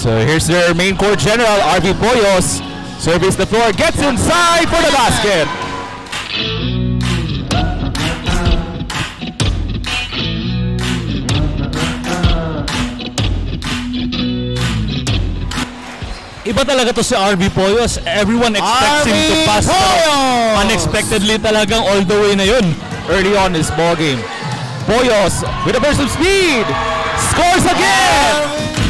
So here's their main court general, RV Poyos. Surveys the floor, gets inside for the basket. Iba talaga to si RB Poyos. Everyone expects him to pass. Poyos! Unexpectedly talagang all the way na yun. Early on this ball game. Poyos with a burst of speed. Scores again!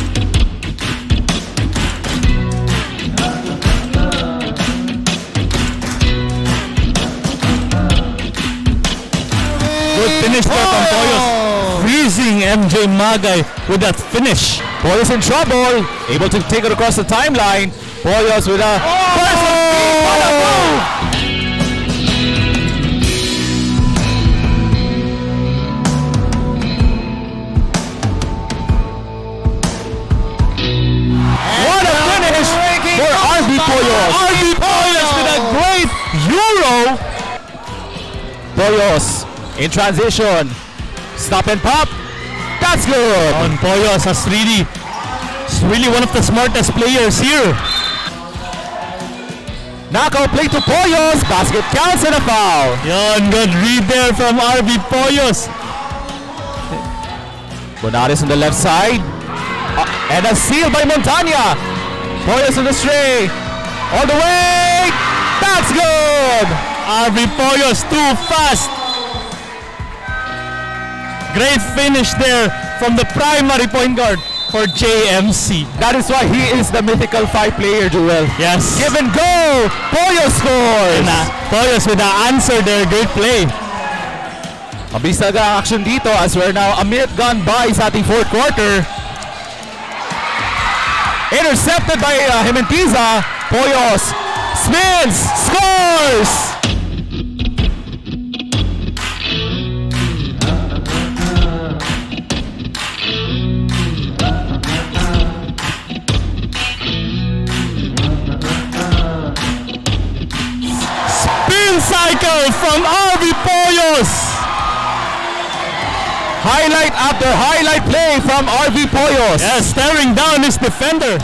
Good finish there from Poyos. Freezing MJ Magay with that finish. Poyos in trouble. Able to take it across the timeline. Poyos with a oh! burst of speed. What a move! What a finish for Arvie Poyos. Arvie Poyos with a great Euro. Poyos in transition. Stop and pop. That's good. On Poyos has really, is really one of the smartest players here. Knockout play to Poyos. Basket counts and a foul. Yan, good read there from Arvie Poyos. Bonares on the left side. Uh, and a steal by Montana. Poyos on the stray. All the way. That's good. Arvie Poyos too fast. Great finish there from the primary point guard for JMC. That is why he is the mythical five player, Joel. Yes. Give and go. Poyos scores. na, Poyos with the answer there. Great play. Mabilis talaga ang action dito as we're now a minute gone by sa ating fourth quarter. Intercepted by uh, Himentiza. Poyos spins, scores! From Arvie Poyos. Highlight after highlight play from Arvie Poyos. Yes, staring down his defender.